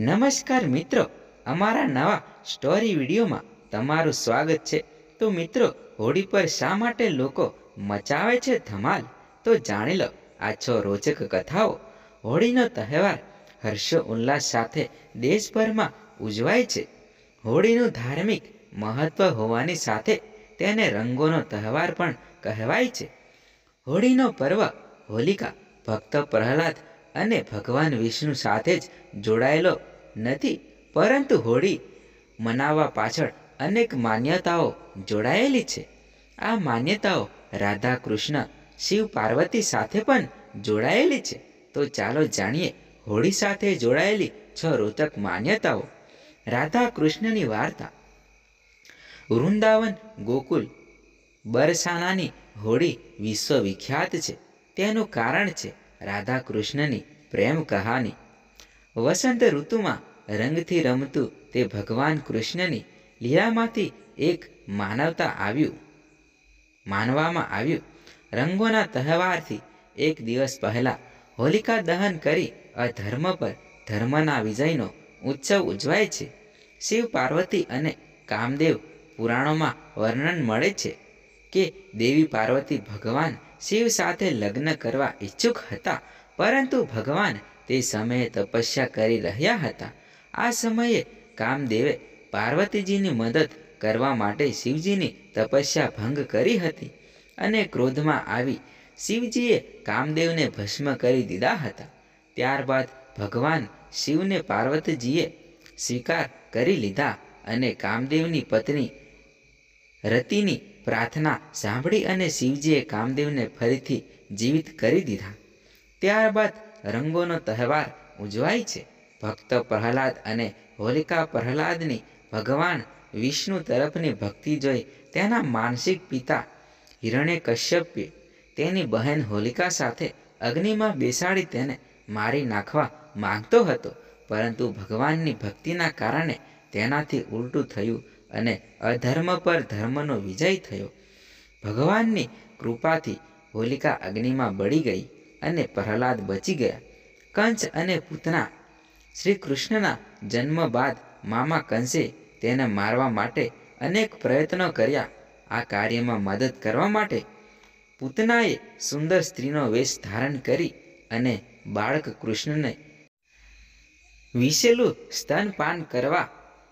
નમસ્કાર મિત્રો, અમારા નવા સ્ટોરી વિડીયોમાં તમારું સ્વાગત છે. તો મિત્રો, હોળી પર શા માટે લોકો મચાવે છે ધમાલ? તો જાણી લો, આ છો રોચક કથાઓ હોળીનો તહેવાર હર્ષો ઉલ્લાસ સાથે દેશભરમાં ઉજવાય છે. હોળીનું ધાર્મિક મહત્વ હોવાની સાથે તેને રંગોનો તહેવાર પણ કહેવાય છે. હોળીનો પર્વ હોલિકા, ભક્ત પ્રહલાદ અને ભગવાન વિષ્ણુ સાથે જ જોડાયેલો નથી, પરંતુ હોળી મનાવવા પાછળ અનેક માન્યતાઓ જોડાયેલી છે. આ માન્યતાઓ રાધા કૃષ્ણ શિવ પાર્વતી સાથે પણ જોડાયેલી છે. તો ચાલો જાણીએ હોળી સાથે જોડાયેલી છ રોચક માન્યતાઓ. રાધા કૃષ્ણની વાર્તા. વૃંદાવન ગોકુલ બરસાનાની હોળી વિશ્વવિખ્યાત છે. તેનું કારણ છે રાધા કૃષ્ણની પ્રેમ કહાની. વસંત ઋતુમાં રંગથી રમતું તે ભગવાન કૃષ્ણની લીલામાંથી એક માનવતા આવ્યું. માનવામાં આવ્યું, રંગોના તહેવારથી એક દિવસ પહેલા હોલિકા દહન કરી અધર્મ પર ધર્મના વિજયનો ઉત્સવ ઉજવાય છે. શિવ પાર્વતી અને કામદેવ પુરાણોમાં વર્ણન મળે છે કે દેવી પાર્વતી ભગવાન શિવ સાથે લગ્ન કરવા ઈચ્છુક હતા, પરંતુ ભગવાન તે સમયે તપસ્યા કરી રહ્યા હતા. આ સમયે કામદેવે પાર્વતીજીની મદદ કરવા માટે શિવજીની તપસ્યા ભંગ કરી હતી અને ક્રોધમાં આવી શિવજીએ કામદેવને ભસ્મ કરી દીધા હતા. ત્યારબાદ ભગવાન શિવને પાર્વતીજીએ સ્વીકાર કરી લીધા અને કામદેવની પત્ની રતિની પ્રાર્થના સાંભળી અને શિવજીએ કામદેવને ફરીથી જીવિત કરી દીધા. ત્યારબાદ રંગોનો તહેવાર ઉજવાય છે. ભક્ત પ્રહલાદ અને હોલિકા પ્રહલાદની ભગવાન વિષ્ણુ તરફની ભક્તિ જોઈ તેના માનસિક પિતા હિરણ્ય કશ્યપે તેની બહેન હોલિકા સાથે અગ્નિમાં બેસાડી તેને મારી નાખવા માંગતો હતો, પરંતુ ભગવાનની ભક્તિના કારણે તેનાથી ઉલટું થયું અને અધર્મ પર ધર્મનો વિજય થયો. ભગવાનની કૃપાથી હોલિકા અગ્નિમાં બળી ગઈ. અને પ્રહલાદ બચી ગયા. કંસ અને પૂતના શ્રી કૃષ્ણના જન્મ બાદ મામા કંસે તેને મારવા માટે અનેક પ્રયત્નો કર્યા. આ કાર્યમાં મદદ કરવા માટે પૂતનાએ સુંદર સ્ત્રીનો વેશ ધારણ કરી અને બાળક કૃષ્ણને વિશેલું સ્તનપાન કરવા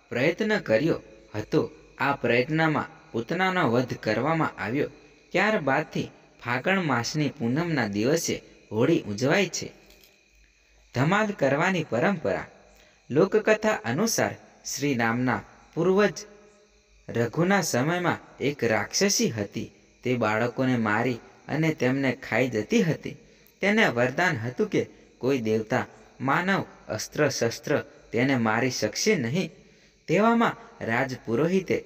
પ્રયત્ન કર્યો હતો. આ પ્રયત્નમાં પૂતનાનો વધ કરવામાં આવ્યો. ત્યારબાદથી ફાગણ માસની પૂનમના દિવસે હોળી ઉજવાય છે. ધમાલ કરવાની પરંપરા, લોકકથા અનુસાર શ્રી રામના પૂર્વજ રઘુના સમયમાં એક રાક્ષસી હતી. તે બાળકોને મારી અને તેમને ખાઈ જતી હતી. તેને વરદાન હતું કે કોઈ દેવતા માનવ અસ્ત્ર શસ્ત્ર તેને મારી શકશે નહીં. તેવામાં રાજપુરોહિતે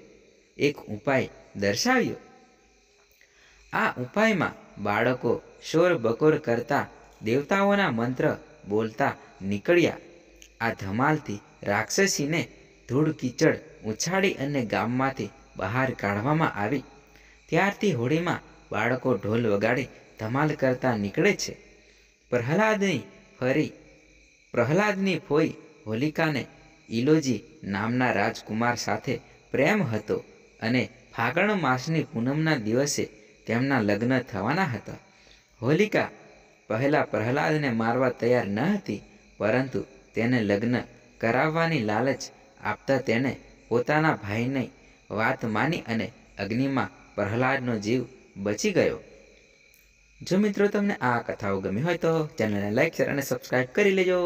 એક ઉપાય દર્શાવ્યો. આ ઉપાયમાં બાળકો શોર બકોર કરતા દેવતાઓના મંત્ર બોલતા નીકળ્યા. આ ધમાલથી રાક્ષસીને ધૂળ કીચડ ઉછાળી અને ગામમાંથી બહાર કાઢવામાં આવી. ત્યારથી હોળીમાં બાળકો ઢોલ વગાડી ધમાલ કરતા નીકળે છે. પ્રહલાદની ફરી, પ્રહલાદની ફોઈ હોલિકાને ઇલોજી નામના રાજકુમાર સાથે પ્રેમ હતો અને ફાગણ માસની પૂનમના દિવસે તેમના લગ્ન થવાના હતા. હોલિકા પહેલાં પ્રહલાદને મારવા તૈયાર ન હતી, પરંતુ તેને લગ્ન કરાવવાની લાલચ આપતા તેણે પોતાના ભાઈની વાત માની અને અગ્નિમાં પ્રહલાદનો જીવ બચી ગયો. જો મિત્રો તમને આ કથાઓ ગમી હોય તો ચેનલને લાઈક, શેર અને સબસ્ક્રાઈબ કરી લેજો.